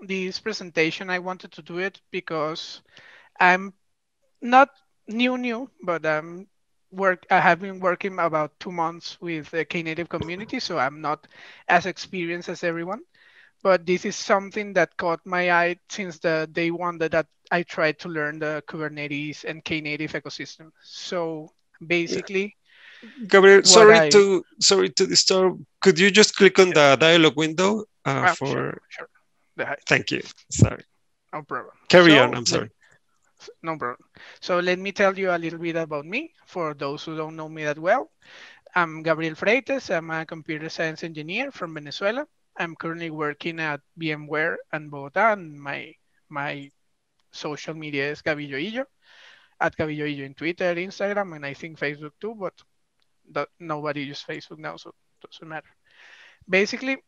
This presentation, I wanted to do it because I'm not new, new, but I'm work. I have been working about two months with the Knative community, so I'm not as experienced as everyone. But this is something that caught my eye since the day one that, that I tried to learn the Kubernetes and Knative ecosystem. So basically. Gabriel, sorry I, to sorry to disturb. Could you just click on the dialog window uh, oh, for? Sure, sure. Thank you. Sorry. No problem. Carry so, on. I'm sorry. No problem. So let me tell you a little bit about me for those who don't know me that well. I'm Gabriel Freites. I'm a computer science engineer from Venezuela. I'm currently working at VMware and Bogota, and my my social media is Gabilloillo, at Gabilloillo in Twitter, Instagram, and I think Facebook too, but that, nobody uses Facebook now, so it doesn't matter. Basically,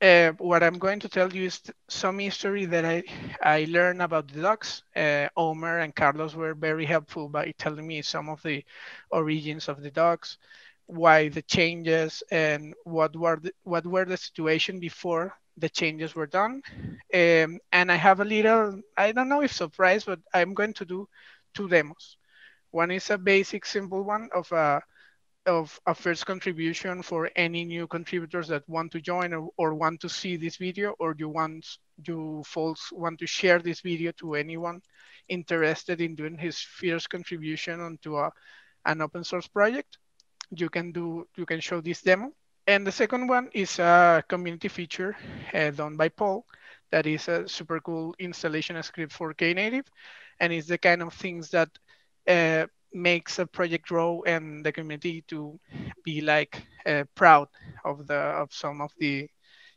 uh, what I'm going to tell you is some history that I, I learned about the dogs. Uh, Omer and Carlos were very helpful by telling me some of the origins of the dogs, why the changes, and what were the, what were the situation before the changes were done. Um, and I have a little, I don't know if surprise, but I'm going to do two demos. One is a basic, simple one of a of a first contribution for any new contributors that want to join or, or want to see this video or you want you folks want to share this video to anyone interested in doing his first contribution onto a, an open source project? You can do you can show this demo. And the second one is a community feature uh, done by paul that is a super cool installation script for knative and it's the kind of things that uh, makes a project grow and the community to be like uh, proud of the of some of the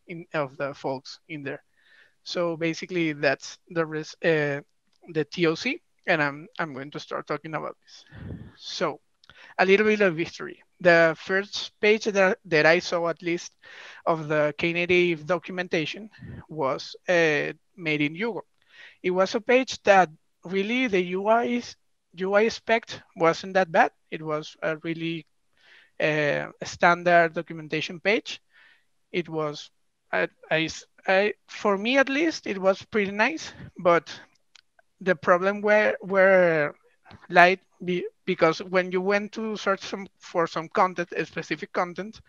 in, of the folks in there. So basically, that's the res, uh, the TOC, and I'm I'm going to start talking about this. So a little bit of history. The first page that, that I saw, at least, of the Knative documentation was uh, made in Hugo. It was a page that really the UI is UI spec wasn't that bad. It was a really uh, standard documentation page. It was, I, I, I, for me at least, it was pretty nice. But the problem were were light be, because when you went to search some, for some content, specific content,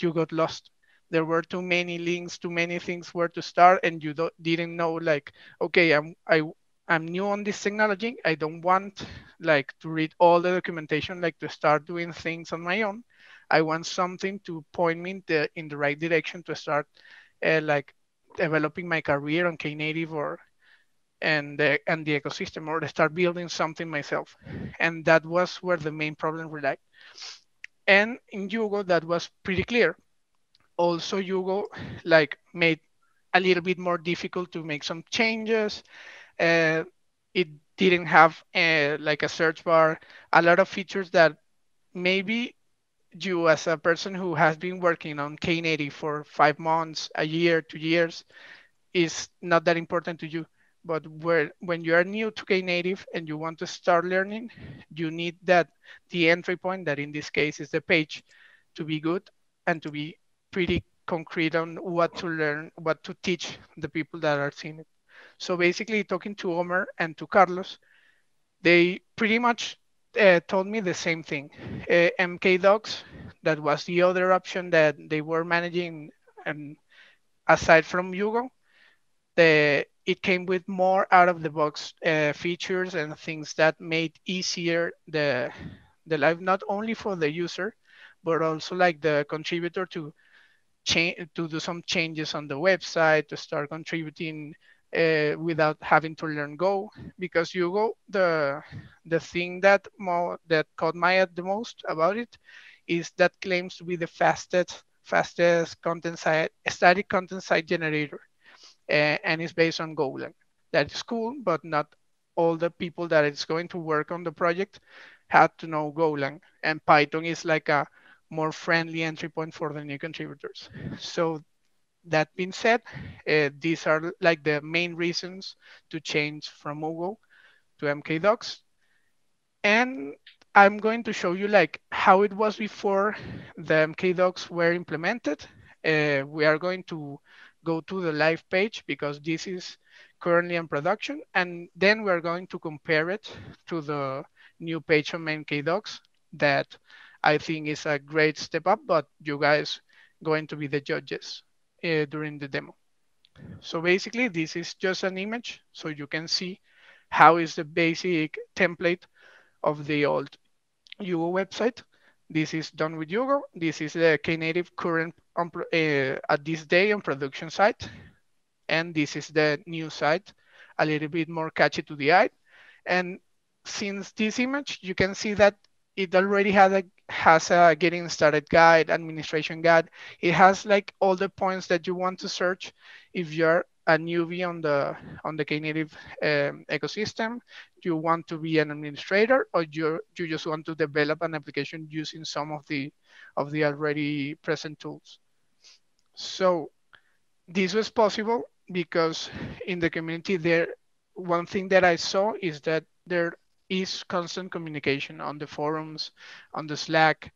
you got lost. There were too many links, too many things where to start, and you didn't know like, okay, I'm, I I'm new on this technology. I don't want like to read all the documentation, like to start doing things on my own. I want something to point me in the, in the right direction to start uh, like developing my career on Knative or and the, and the ecosystem or to start building something myself. And that was where the main problem relied. And in Hugo, that was pretty clear. Also, Hugo like made a little bit more difficult to make some changes uh, it didn't have uh, like a search bar, a lot of features that maybe you as a person who has been working on Knative for five months, a year, two years, is not that important to you. But where, when you are new to Knative and you want to start learning, you need that the entry point, that in this case is the page, to be good and to be pretty concrete on what to learn, what to teach the people that are seeing it. So basically, talking to Omer and to Carlos, they pretty much uh, told me the same thing. Uh, MK Docs, that was the other option that they were managing, and aside from Hugo, the it came with more out of the box uh, features and things that made easier the the life not only for the user, but also like the contributor to change to do some changes on the website to start contributing uh, without having to learn Go because Hugo the the thing that more that caught my eye the most about it is that claims to be the fastest fastest content site static content site generator uh, and it's based on Golang. That is cool, but not all the people that is going to work on the project had to know Golang and Python is like a more friendly entry point for the new contributors. So that being said, uh, these are like the main reasons to change from Hugo to MKDocs. And I'm going to show you like how it was before the MKDocs were implemented. Uh, we are going to go to the live page because this is currently in production. And then we're going to compare it to the new page on MKDocs that I think is a great step up, but you guys going to be the judges uh, during the demo. So basically this is just an image so you can see how is the basic template of the old Hugo website. This is done with Hugo. This is the Knative current on, uh, at this day on production site. And this is the new site, a little bit more catchy to the eye. And since this image, you can see that it already has a has a getting started guide, administration guide. It has like all the points that you want to search if you're a newbie on the on the Knative um, ecosystem, you want to be an administrator, or you you just want to develop an application using some of the of the already present tools. So this was possible because in the community there, one thing that I saw is that there is constant communication on the forums, on the Slack,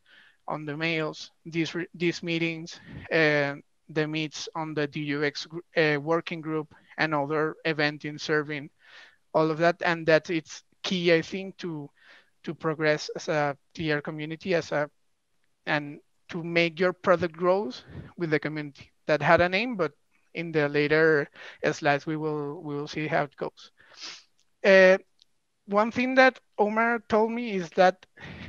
on the mails, these these meetings, and the meets on the DUX uh, working group and other eventing, serving, all of that, and that it's key, I think, to to progress as a clear community, as a and to make your product grows with the community. That had a name, but in the later slides we will we will see how it goes. Uh, one thing that Omer told me is that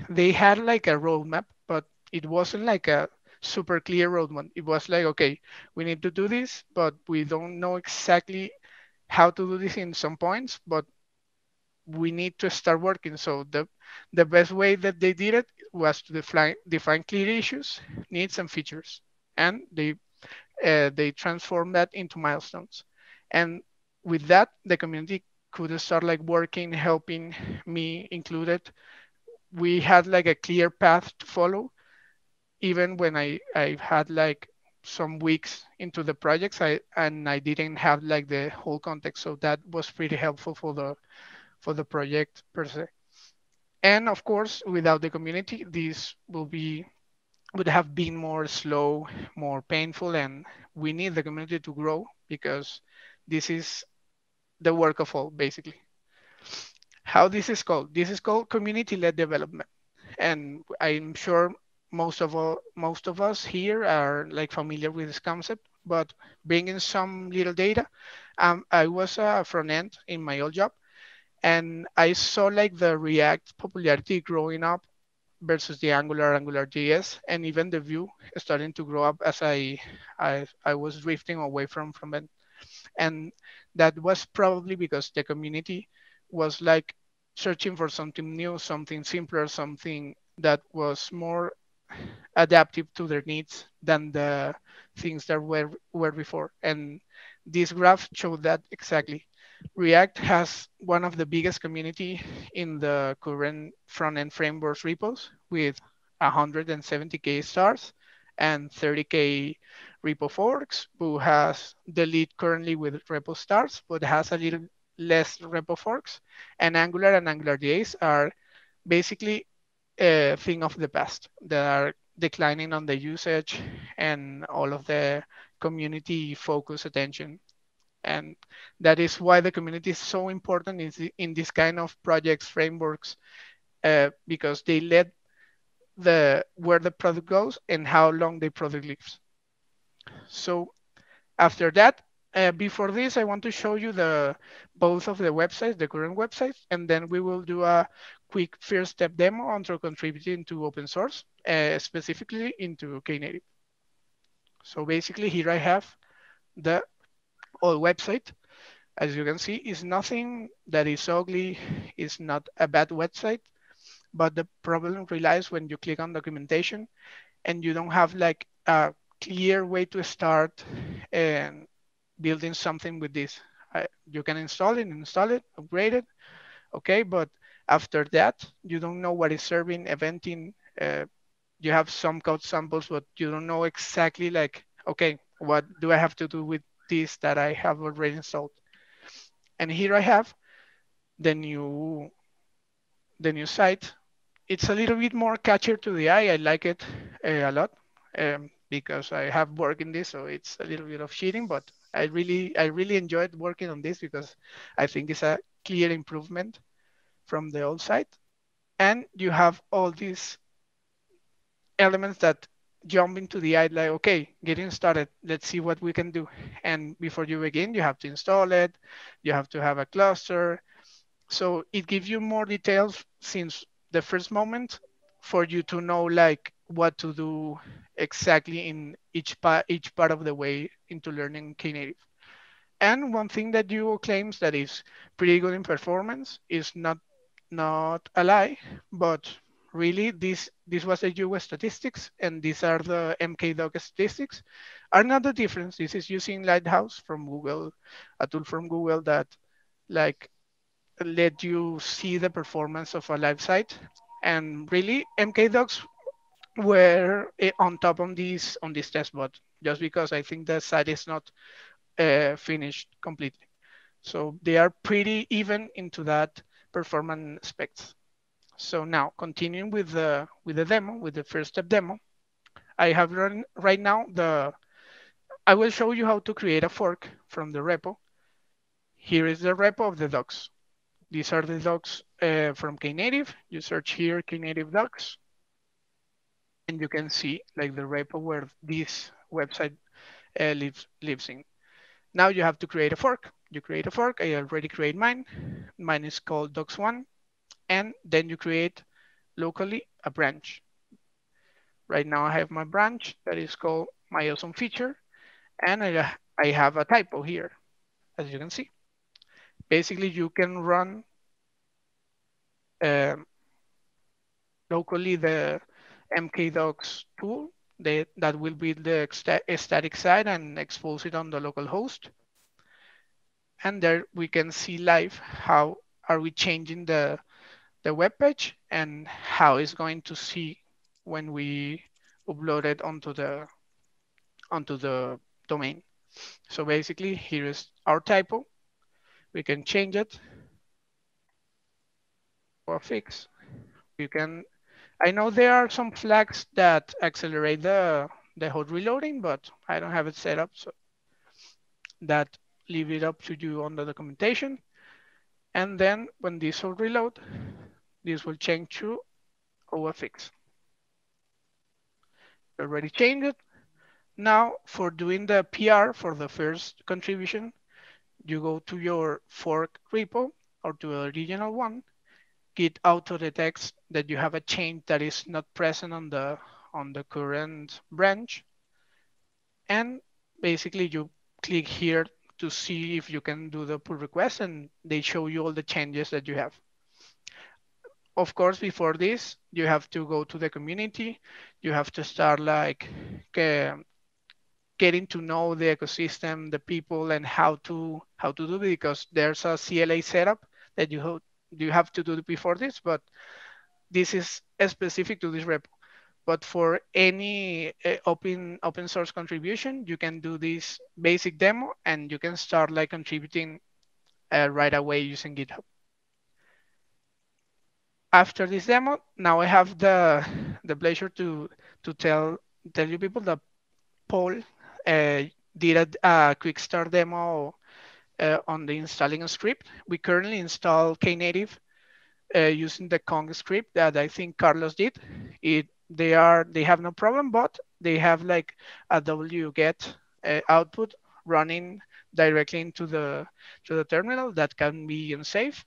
they had like a roadmap, but it wasn't like a super clear roadmap. It was like, okay, we need to do this, but we don't know exactly how to do this in some points, but we need to start working. So the, the best way that they did it was to define, define clear issues, needs, and features. And they, uh, they transform that into milestones. And with that, the community could start like working, helping me included. We had like a clear path to follow. Even when I, I had like some weeks into the projects I and I didn't have like the whole context. So that was pretty helpful for the for the project per se. And of course, without the community, this will be would have been more slow, more painful, and we need the community to grow because this is the work of all, basically. How this is called? This is called community-led development. And I'm sure most of all, most of us here are like familiar with this concept, but bringing some little data. Um, I was a front end in my old job, and I saw like the React popularity growing up versus the Angular, Angular JS, and even the Vue starting to grow up as I I, I was drifting away from from it. And that was probably because the community was like searching for something new, something simpler, something that was more adaptive to their needs than the things that were, were before. And this graph showed that exactly. React has one of the biggest community in the current front-end frameworks repos with 170k stars and 30k repo forks, who has the lead currently with repo stars, but has a little less repo forks. And Angular and Angular JS are basically a thing of the past that are declining on the usage and all of the community focus attention. And that is why the community is so important in, in this kind of projects, frameworks, uh, because they let the where the product goes and how long the product lives. So after that, uh, before this, I want to show you the both of the websites, the current websites, and then we will do a quick first step demo on contributing to open source, uh, specifically into Knative. So basically here I have the old website. As you can see, it's nothing that is ugly, it's not a bad website, but the problem relies when you click on documentation and you don't have like a clear way to start and building something with this. I, you can install it, install it, upgrade it, okay, but after that, you don't know what is serving, eventing. Uh, you have some code samples, but you don't know exactly like, okay, what do I have to do with this that I have already installed? And here I have the new, the new site it's a little bit more catchier to the eye. I like it uh, a lot um, because I have worked in this, so it's a little bit of cheating, but I really, I really enjoyed working on this because I think it's a clear improvement from the old site. And you have all these elements that jump into the eye like, okay, getting started, let's see what we can do. And before you begin, you have to install it, you have to have a cluster. So it gives you more details since the first moment for you to know like what to do exactly in each part each part of the way into learning Knative. And one thing that Duo claims that is pretty good in performance is not not a lie, but really this this was a US statistics and these are the MKDoc statistics are not the difference. This is using Lighthouse from Google, a tool from Google that like let you see the performance of a live site. And really MKDocs were eh, on top on this on this test bot just because I think the site is not uh, finished completely. So they are pretty even into that performance specs. So now continuing with the with the demo, with the first step demo, I have run right now the I will show you how to create a fork from the repo. Here is the repo of the docs. These are the docs uh, from Knative. You search here Knative docs, and you can see like the repo where this website uh, lives lives in. Now you have to create a fork. You create a fork. I already create mine. Mine is called docs1 and then you create locally a branch. Right now I have my branch that is called my awesome feature and I, I have a typo here, as you can see. Basically, you can run um, locally the mkdocs tool that, that will be the static site and expose it on the local host. And there we can see live how are we changing the the web page and how it's going to see when we upload it onto the onto the domain. So basically here is our typo. We can change it or fix. You can, I know there are some flags that accelerate the, the hot reloading, but I don't have it set up. So that leave it up to you on the documentation. And then when this will reload, this will change to OFX. Already changed it. Now for doing the PR for the first contribution, you go to your fork repo or to a original one, git auto detects that you have a change that is not present on the on the current branch. And basically you click here to see if you can do the pull request and they show you all the changes that you have of course, before this, you have to go to the community. You have to start like getting to know the ecosystem, the people, and how to how to do it because there's a CLA setup that you you have to do it before this, but this is specific to this repo. But for any uh, open open source contribution, you can do this basic demo and you can start like contributing uh, right away using GitHub after this demo, now I have the the pleasure to to tell tell you people that Paul uh, did a, a, quick start demo uh, on the installing script. We currently install Knative uh, using the konk script that I think Carlos did. It they are they have no problem, but they have like a wget uh, output running directly into the to the terminal that can be unsafe.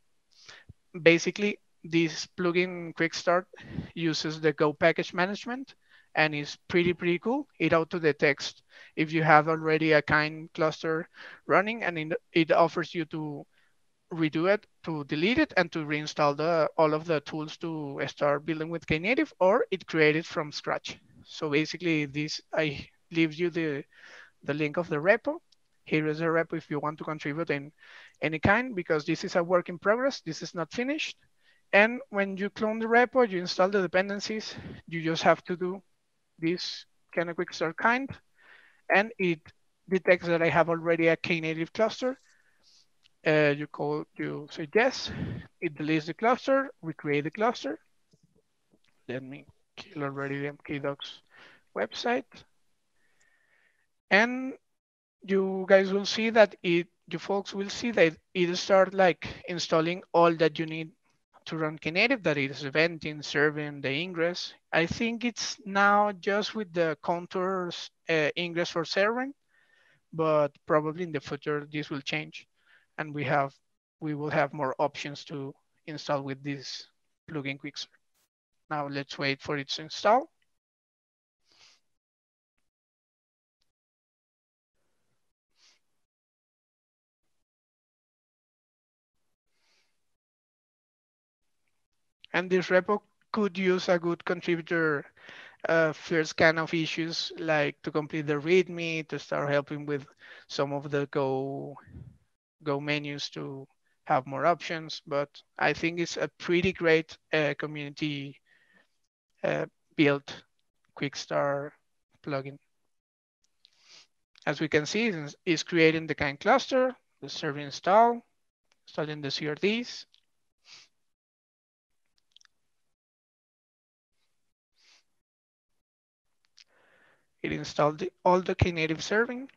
Basically, this plugin Quick Start uses the Go package management and it's pretty, pretty cool. It auto detects if you have already a kind cluster running and it, offers you to redo it, to delete it, and to reinstall the all of the tools to start building with Knative, or it created from scratch. So basically this, I leave you the, the link of the repo. Here is the repo if you want to contribute in any kind, because this is a work in progress. This is not finished. And when you clone the repo, you install the dependencies, you just have to do this kind of quick start kind, and it detects that I have already a Knative cluster. Uh, you call, you say yes, it deletes the cluster, we create the cluster, let me kill already the mkdocs website. And you guys will see that it, you folks will see that it start like installing all that you need to run Knative, that is eventing, serving, the ingress. I think it's now just with the contours uh, ingress for serving, but probably in the future this will change, and we have we will have more options to install with this plugin Quickstart. Now let's wait for it to install. And this repo could use a good contributor uh, first kind of issues like to complete the README, to start helping with some of the Go, Go menus to have more options. But I think it's a pretty great uh, community uh, built quick start plugin. As we can see, it's creating the kind cluster, the serving install, installing the CRDs, It installed the, all the Knative serving.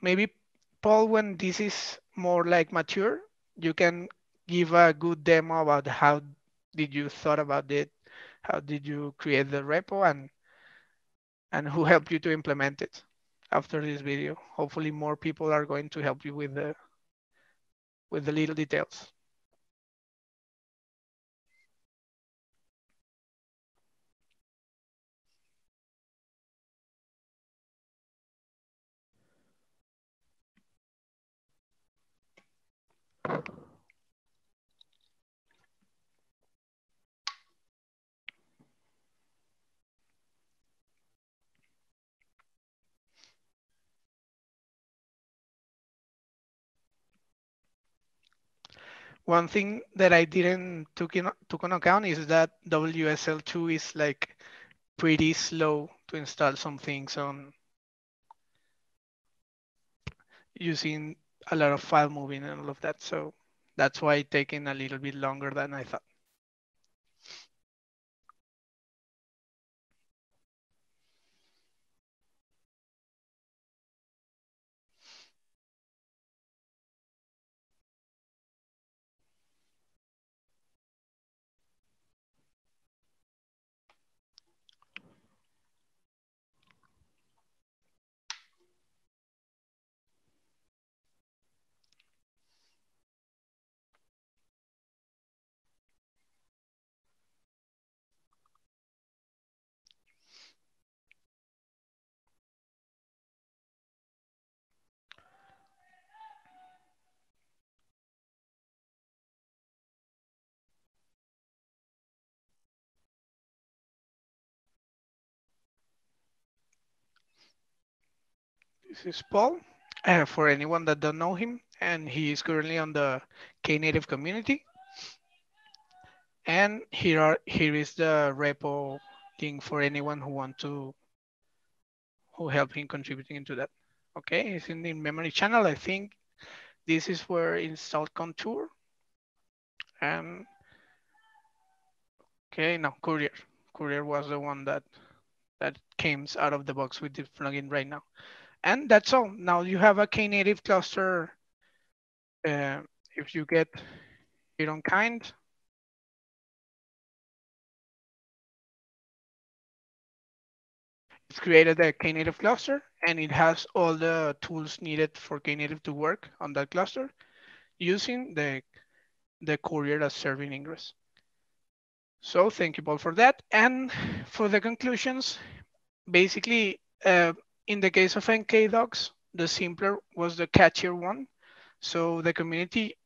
Maybe, Paul, when this is more like mature, you can give a good demo about how did you thought about it, how did you create the repo, and and who helped you to implement it after this video. Hopefully, more people are going to help you with the with the little details. One thing that I didn't took in took on account is that WSL2 is like pretty slow to install some things on using a lot of file moving and all of that. So that's why taking a little bit longer than I thought. This is Paul. Uh, for anyone that don't know him, and he is currently on the Knative community. And here are here is the repo thing for anyone who want to who help him contributing into that. Okay, it's in the memory channel. I think this is where installed contour. And okay, now Kourier. Kourier was the one that that came out of the box with the plugin right now. And that's all. Now you have a Knative cluster. Uh, if you get it on kind, it's created a Knative cluster and it has all the tools needed for Knative to work on that cluster using the, the Kourier as serving ingress. So thank you, Paul, for that. And for the conclusions, basically, uh, in the case of mkdocs, the simpler was the catchier one. So the community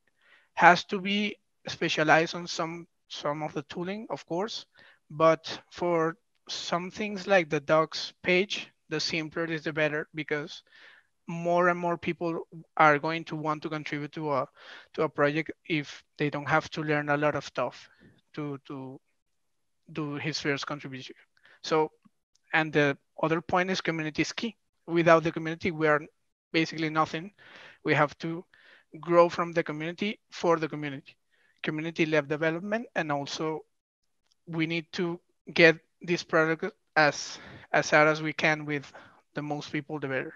has to be specialized on some some of the tooling, of course, but for some things like the docs page, the simpler is the better because more and more people are going to want to contribute to a to a project if they don't have to learn a lot of stuff to to do his first contribution. So and the other point is community is key. Without the community, we are basically nothing. We have to grow from the community for the community, community led development, and also we need to get this product as as out as we can with the most people, the better.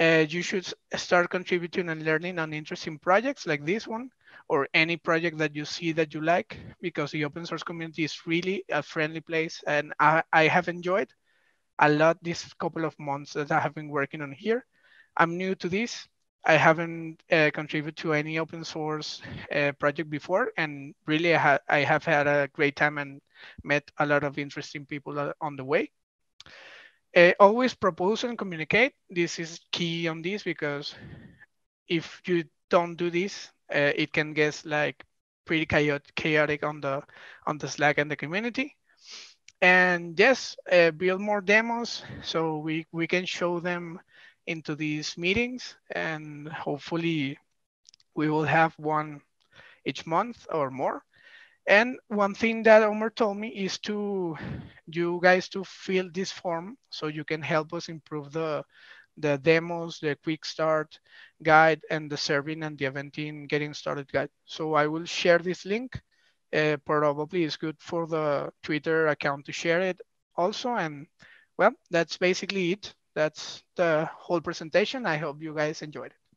Uh, you should start contributing and learning on interesting projects like this one or any project that you see that you like because the open source community is really a friendly place and I, I have enjoyed a lot this couple of months that I have been working on here. I'm new to this. I haven't uh, contributed to any open source uh, project before, and really I, ha I, have had a great time and met a lot of interesting people on the way. Uh, always propose and communicate. This is key on this because if you don't do this, uh, it can get like pretty chaotic on the on the Slack and the community. And yes, uh, build more demos so we we can show them into these meetings, and hopefully we will have one each month or more. And one thing that Omer told me is to you guys to fill this form so you can help us improve the the demos, the quick start guide, and the serving and the eventing getting started guide. So I will share this link. Uh, probably it's good for the Twitter account to share it also. And well, that's basically it. That's the whole presentation. I hope you guys enjoyed it.